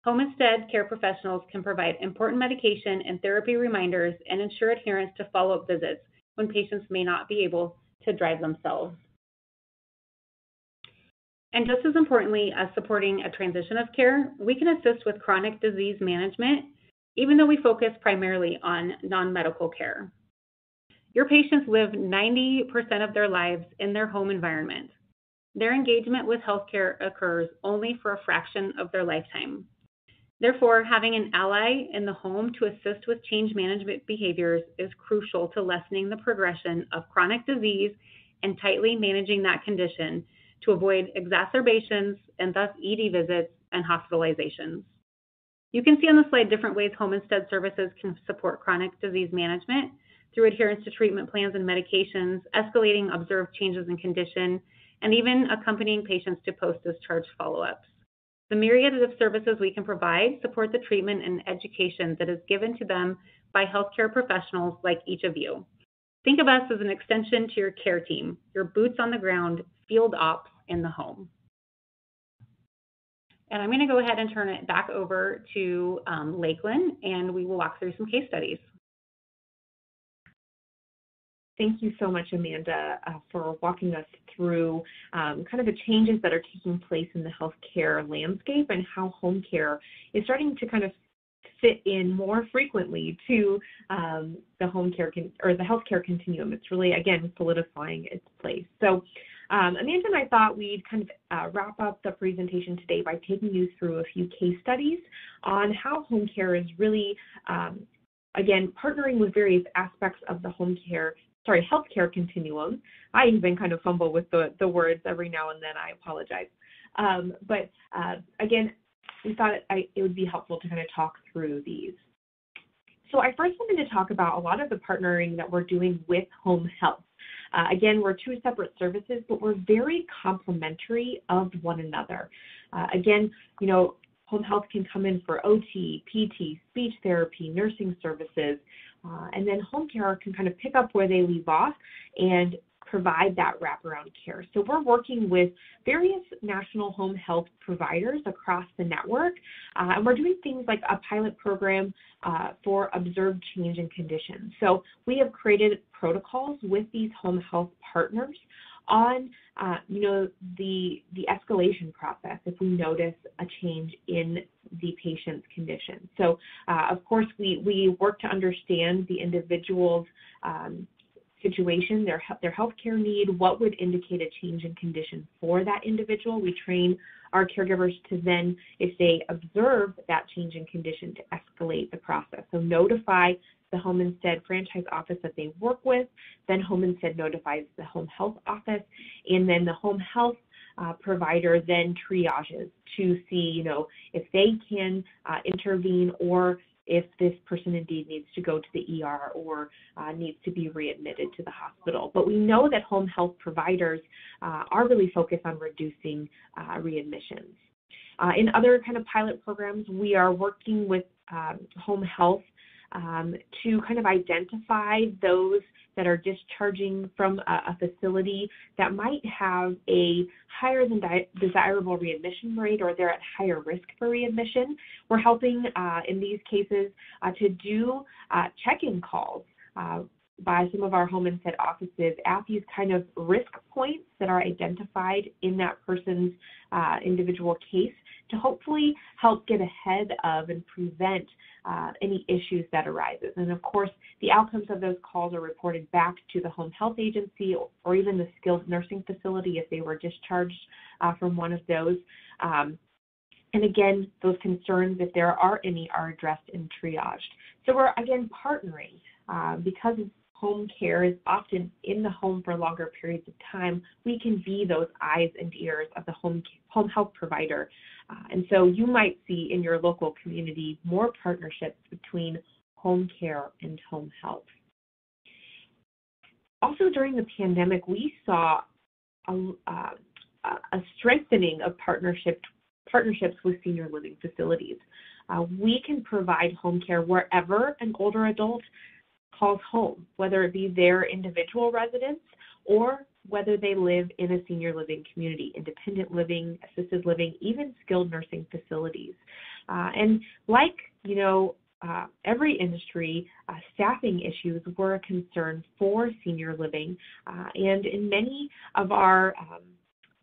Home Instead care professionals can provide important medication and therapy reminders and ensure adherence to follow-up visits when patients may not be able to drive themselves. And just as importantly as supporting a transition of care, we can assist with chronic disease management, even though we focus primarily on non medical care. Your patients live 90% of their lives in their home environment. Their engagement with healthcare occurs only for a fraction of their lifetime. Therefore, having an ally in the home to assist with change management behaviors is crucial to lessening the progression of chronic disease and tightly managing that condition to avoid exacerbations and thus ED visits and hospitalizations. You can see on the slide different ways home instead services can support chronic disease management through adherence to treatment plans and medications, escalating observed changes in condition, and even accompanying patients to post-discharge follow-ups. The myriad of services we can provide support the treatment and education that is given to them by healthcare professionals like each of you. Think of us as an extension to your care team, your boots on the ground, field ops in the home. And I'm going to go ahead and turn it back over to um, Lakelyn, and we will walk through some case studies. Thank you so much, Amanda, uh, for walking us through um, kind of the changes that are taking place in the healthcare landscape and how home care is starting to kind of fit in more frequently to um, the home care con- or the healthcare continuum. It's really again solidifying its place. So. Um, Amanda and I thought we'd kind of uh, wrap up the presentation today by taking you through a few case studies on how home care is really, um, again, partnering with various aspects of the home care sorry, healthcare continuum. I even kind of fumble with the, the words every now and then. I apologize. Um, but uh, again, we thought it, I, it would be helpful to kind of talk through these. So I first wanted to talk about a lot of the partnering that we're doing with home health. Uh, again, we're two separate services, but we're very complementary of one another. Uh, again, you know, home health can come in for OT, PT, speech therapy, nursing services, uh, and then home care can kind of pick up where they leave off and provide that wraparound care. So we're working with various national home health providers across the network, uh, and we're doing things like a pilot program uh, for observed change in conditions. So we have created protocols with these home health partners on uh, you know the the escalation process if we notice a change in the patient's condition. So uh, of course we we work to understand the individual's um, situation, their their healthcare need, what would indicate a change in condition for that individual. We train our caregivers to then, if they observe that change in condition, to escalate the process. So notify the Home Instead franchise office that they work with. Then Home Instead notifies the home health office, and then the home health uh, provider then triages to see, you know, if they can uh, intervene or if this person indeed needs to go to the ER or uh, needs to be readmitted to the hospital. But we know that home health providers uh, are really focused on reducing uh, readmissions. Uh, in other kind of pilot programs, we are working with um, home health um, to kind of identify those that are discharging from a, a facility that might have a higher than di- desirable readmission rate or they're at higher risk for readmission. We're helping uh, in these cases uh, to do uh, check-in calls uh, by some of our home and instead offices at these kind of risk points that are identified in that person's uh, individual case to hopefully help get ahead of and prevent uh, any issues that arises. And of course, the outcomes of those calls are reported back to the home health agency or, or even the skilled nursing facility if they were discharged uh, from one of those. Um, and again, those concerns, if there are any, are addressed and triaged. So we're again partnering uh, because home care is often in the home for longer periods of time. We can be those eyes and ears of the home home health provider uh, and so you might see in your local community more partnerships between home care and home health. Also during the pandemic, we saw a, uh, a strengthening of partnership, partnerships with senior living facilities. Uh, we can provide home care wherever an older adult calls home, whether it be their individual residence or whether they live in a senior living community, independent living, assisted living, even skilled nursing facilities. Uh, and like, you know, uh, every industry, uh, staffing issues were a concern for senior living. Uh, and in many of our um,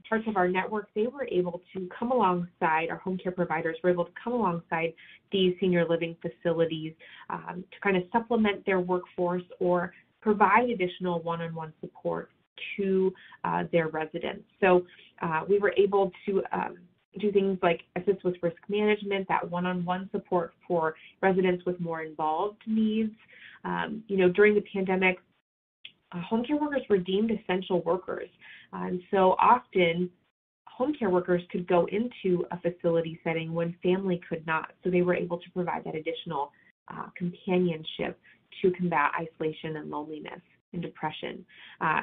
parts of our network, they were able to come alongside, our home care providers were able to come alongside these senior living facilities um, to kind of supplement their workforce or provide additional one-on-one support to uh, their residents. So uh, we were able to um, do things like assist with risk management, that one-on-one support for residents with more involved needs. Um, you know, during the pandemic, uh, home care workers were deemed essential workers. And so often, home care workers could go into a facility setting when family could not. So they were able to provide that additional uh, companionship to combat isolation and loneliness and depression. Uh,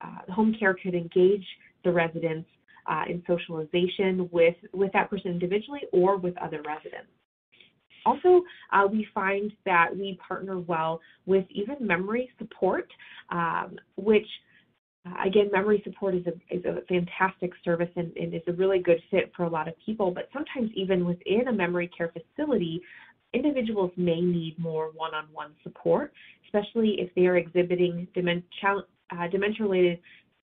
uh, home care could engage the residents uh, in socialization with, with that person individually or with other residents. Also, uh, we find that we partner well with even memory support, um, which uh, again, memory support is a, is a fantastic service and, and, is a really good fit for a lot of people. But sometimes, even within a memory care facility, individuals may need more one on one support, especially if they are exhibiting dementia related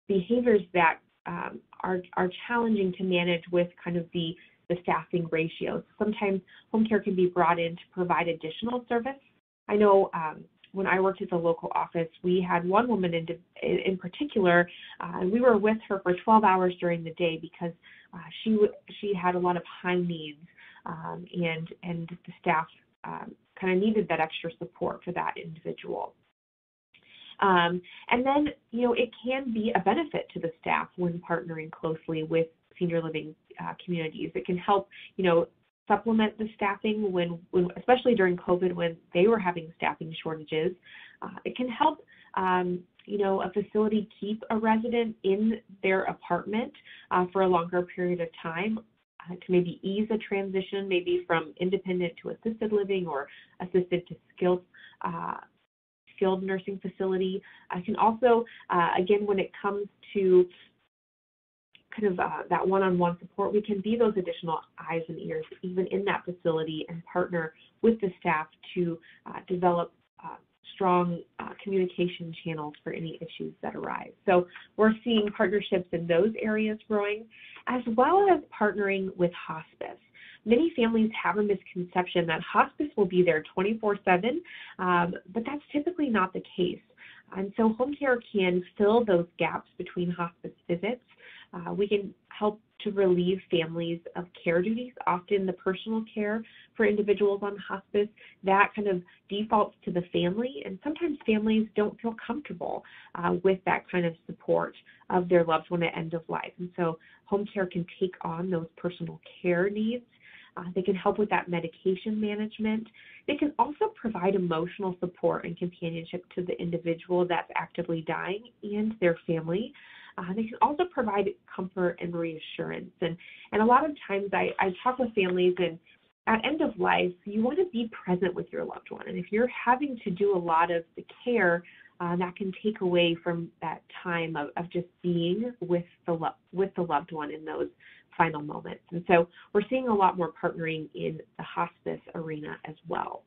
behaviors that um, are, are challenging to manage with kind of the, the staffing ratios. Sometimes home care can be brought in to provide additional service. I know um, when I worked at the local office, we had one woman in, in particular, uh, and we were with her for 12 hours during the day because uh, she she had a lot of high needs, um, and and the staff um, kind of needed that extra support for that individual. Um, and then, you know, it can be a benefit to the staff when partnering closely with senior living uh, communities. It can help, you know, supplement the staffing when, when, especially during COVID when they were having staffing shortages. Uh, it can help, um, you know, a facility keep a resident in their apartment uh, for a longer period of time uh, to maybe ease a transition, maybe from independent to assisted living or assisted to skilled uh, skilled nursing facility. I can also, uh, again, when it comes to kind of uh, that one-on-one support, we can be those additional eyes and ears even in that facility and partner with the staff to uh, develop uh, strong uh, communication channels for any issues that arise. So we're seeing partnerships in those areas growing, as well as partnering with hospice. Many families have a misconception that hospice will be there 24 7, um, but that's typically not the case. And so home care can fill those gaps between hospice visits. Uh, we can help to relieve families of care duties, often the personal care for individuals on hospice. That kind of defaults to the family, and sometimes families don't feel comfortable uh, with that kind of support of their loved one at end of life. And so home care can take on those personal care needs uh, they can help with that medication management. They can also provide emotional support and companionship to the individual that's actively dying and their family. Uh, they can also provide comfort and reassurance. And, and a lot of times I, I talk with families and at end of life, you want to be present with your loved one. And if you're having to do a lot of the care, uh, that can take away from that time of, of just being with the lo- with the loved one in those final moments. And so we're seeing a lot more partnering in the hospice arena as well.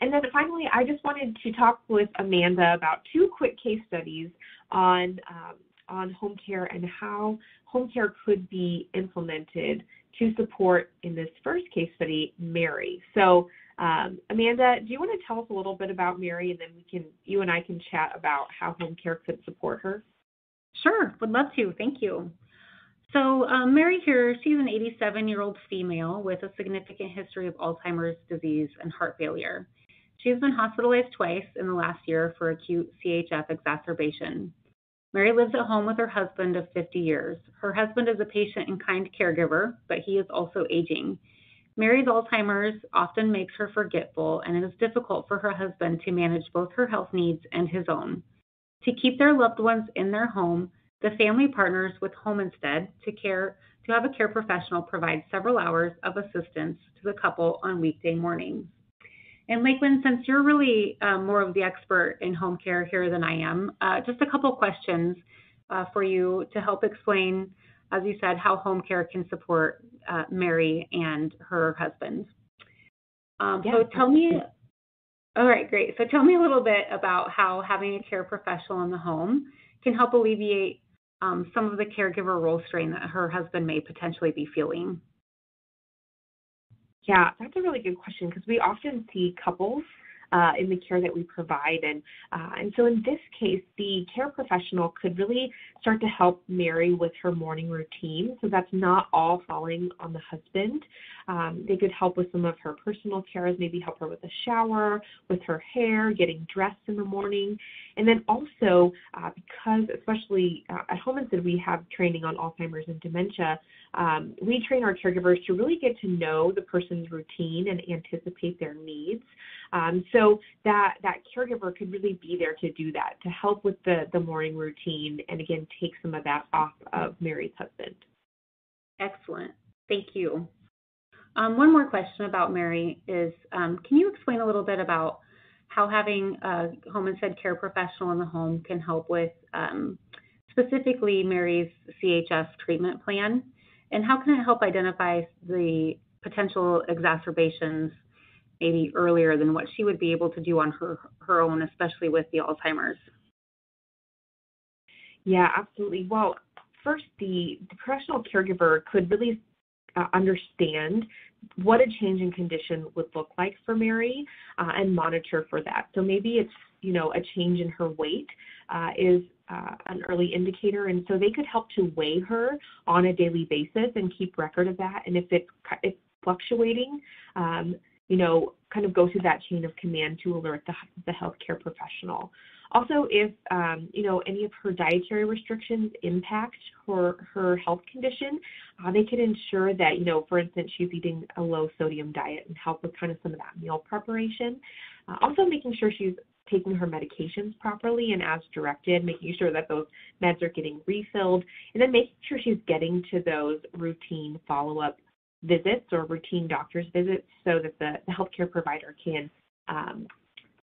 And then finally, I just wanted to talk with Amanda about two quick case studies on um, on home care and how home care could be implemented to support in this first case study, Mary. So um, Amanda, do you want to tell us a little bit about Mary, and then we can you and I can chat about how home care could support her? Sure, would love to. Thank you. So um, Mary here, she's an 87-year-old female with a significant history of Alzheimer's disease and heart failure. She's been hospitalized twice in the last year for acute CHF exacerbation. Mary lives at home with her husband of 50 years. Her husband is a patient and kind caregiver, but he is also aging. Mary's Alzheimer's often makes her forgetful, and it is difficult for her husband to manage both her health needs and his own. To keep their loved ones in their home, the family partners with Home Instead to care to have a care professional provide several hours of assistance to the couple on weekday mornings. And Lakelyn, since you're really um, more of the expert in home care here than I am, uh, just a couple questions uh, for you to help explain, as you said, how home care can support uh, Mary and her husband. Um, yeah, so tell me, all right, great. So tell me a little bit about how having a care professional in the home can help alleviate um, some of the caregiver role strain that her husband may potentially be feeling? Yeah, that's a really good question because we often see couples uh, in the care that we provide. And, uh, and so in this case, the care professional could really start to help Mary with her morning routine. So that's not all falling on the husband. Um, they could help with some of her personal cares, maybe help her with a shower, with her hair, getting dressed in the morning. And then also, uh, because especially uh, at Home Instead, we have training on Alzheimer's and dementia, um, we train our caregivers to really get to know the person's routine and anticipate their needs. Um, so that that caregiver could really be there to do that, to help with the the morning routine, and again take some of that off of Mary's husband. Excellent, thank you. Um, one more question about Mary is, um, can you explain a little bit about how having a Home Instead care professional in the home can help with um, specifically Mary's CHF treatment plan, and how can it help identify the potential exacerbations maybe earlier than what she would be able to do on her her own, especially with the Alzheimer's. Yeah, absolutely. Well, first, the, the professional caregiver could really uh, understand what a change in condition would look like for Mary uh, and monitor for that. So maybe it's you know a change in her weight uh, is uh, an early indicator, and so they could help to weigh her on a daily basis and keep record of that. And if it's, it's fluctuating, um, you know, kind of go through that chain of command to alert the, the healthcare professional. Also, if um, you know any of her dietary restrictions impact her her health condition, uh, they can ensure that you know, for instance, she's eating a low sodium diet and help with kind of some of that meal preparation. Uh, also, making sure she's taking her medications properly and as directed, making sure that those meds are getting refilled, and then making sure she's getting to those routine follow up visits or routine doctor's visits so that the, the healthcare provider can um,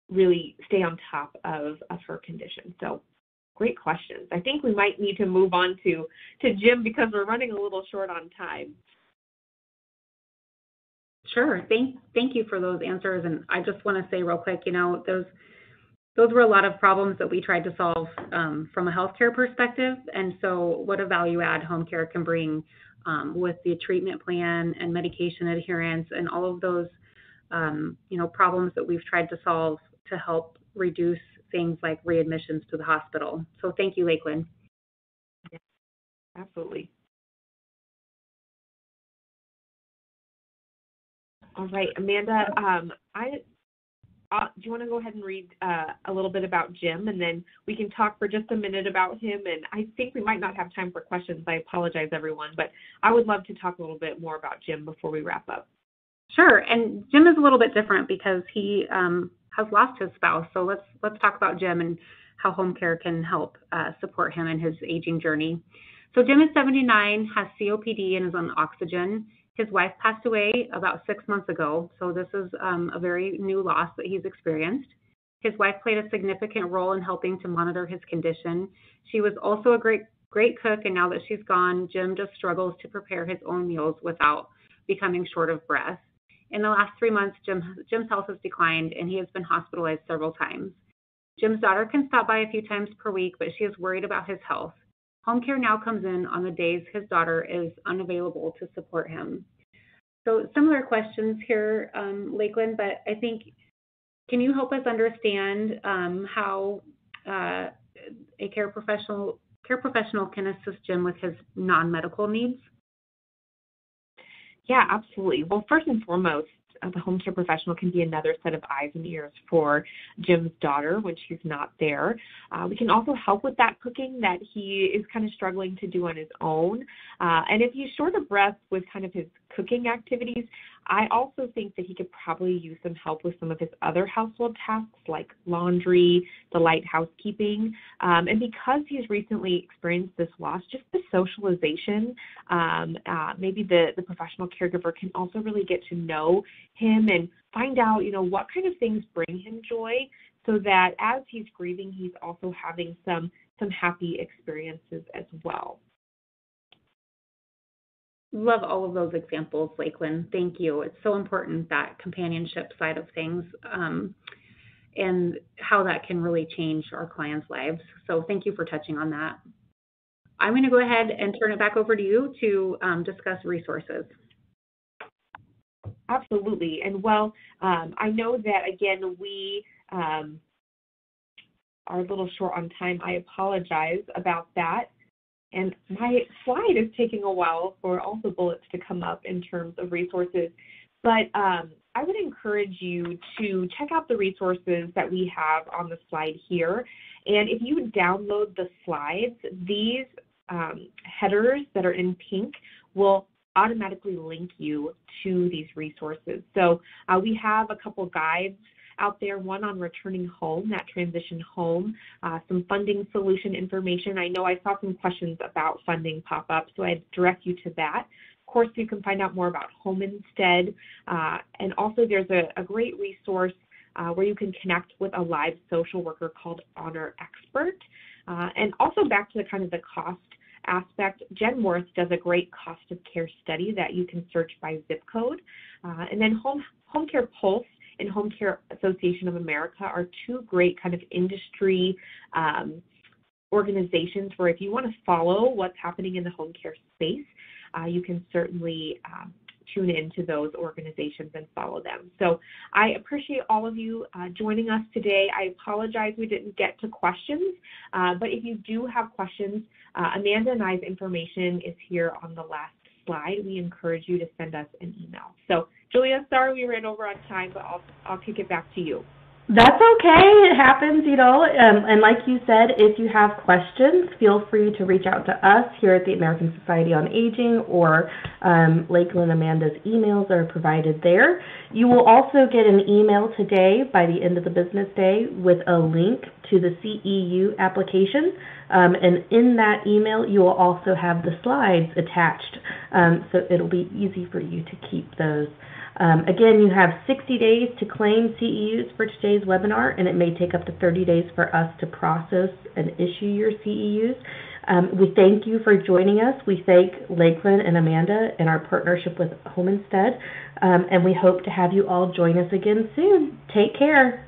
really stay on top of, of her condition. So great questions. I think we might need to move on to, to Jim because we're running a little short on time. Sure. Thank thank you for those answers. And I just want to say real quick, you know, those those were a lot of problems that we tried to solve um, from a healthcare perspective. And so, what a value add home care can bring um, with the treatment plan and medication adherence and all of those um, you know problems that we've tried to solve to help reduce things like readmissions to the hospital. So thank you, Lakelyn. Absolutely. All right, Amanda. Um, I uh, do you want to go ahead and read uh, a little bit about Jim, and then we can talk for just a minute about him? And I think we might not have time for questions. I apologize, everyone, but I would love to talk a little bit more about Jim before we wrap up. Sure, and Jim is a little bit different because he um, has lost his spouse. So let's let's talk about Jim and how home care can help uh, support him in his aging journey. So Jim is 79, has COPD, and is on oxygen. His wife passed away about six months ago, so this is um, a very new loss that he's experienced. His wife played a significant role in helping to monitor his condition. She was also a great great cook, and now that she's gone, Jim just struggles to prepare his own meals without becoming short of breath. In the last three months, Jim, Jim's health has declined, and he has been hospitalized several times. Jim's daughter can stop by a few times per week, but she is worried about his health. Home care now comes in on the days his daughter is unavailable to support him. So similar questions here, um, Lakelyn, but I think, can you help us understand um, how uh, a care professional care professional can assist Jim with his non-medical needs? Yeah, absolutely. Well, first and foremost, uh, the home care professional can be another set of eyes and ears for Jim's daughter when she's not there. Uh, we can also help with that cooking that he is kind of struggling to do on his own. Uh, and if he's short of breath with kind of his cooking activities, I also think that he could probably use some help with some of his other household tasks like laundry, the light housekeeping. Um, and because he's recently experienced this loss, just the socialization, um, uh, maybe the, the professional caregiver can also really get to know him and find out, you know, what kind of things bring him joy so that as he's grieving, he's also having some some happy experiences as well. Love all of those examples, Lakelyn. Thank you. It's so important that companionship side of things um, and how that can really change our clients' lives. So thank you for touching on that. I'm going to go ahead and turn it back over to you to um, discuss resources. Absolutely. And well, um, I know that again, we um, are a little short on time. I apologize about that. And my slide is taking a while for all the bullets to come up in terms of resources. But um, I would encourage you to check out the resources that we have on the slide here. And if you download the slides, these um, headers that are in pink will automatically link you to these resources. So uh, we have a couple guides out there, one on returning home, that transition home, uh, some funding solution information. I know I saw some questions about funding pop up, so I'd direct you to that. Of course, you can find out more about Home Instead, uh, and also there's a, a great resource uh, where you can connect with a live social worker called Honor Expert. Uh, and also back to the kind of the cost aspect, Genworth does a great cost of care study that you can search by zip code. Uh, and then Home, Home Care Pulse and Home Care Association of America are two great kind of industry um, organizations where if you want to follow what's happening in the home care space, uh, you can certainly um, tune into those organizations and follow them. So I appreciate all of you uh, joining us today. I apologize we didn't get to questions, uh, but if you do have questions, uh, Amanda and I's information is here on the last slide. We encourage you to send us an email. So Julia, sorry we ran over on time, but I'll, I'll kick it back to you. That's okay. It happens, you know. Um, and like you said, if you have questions, feel free to reach out to us here at the American Society on Aging or um, Lakelyn Amanda's emails are provided there. You will also get an email today by the end of the business day with a link to the CEU application. Um, and in that email, you will also have the slides attached. Um, so it'll be easy for you to keep those. Um, again, you have 60 days to claim CEUs for today's webinar, and it may take up to 30 days for us to process and issue your CEUs. Um, we thank you for joining us. We thank Lakelyn and Amanda and our partnership with Home Instead, um, and we hope to have you all join us again soon. Take care.